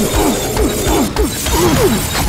Oh, my God.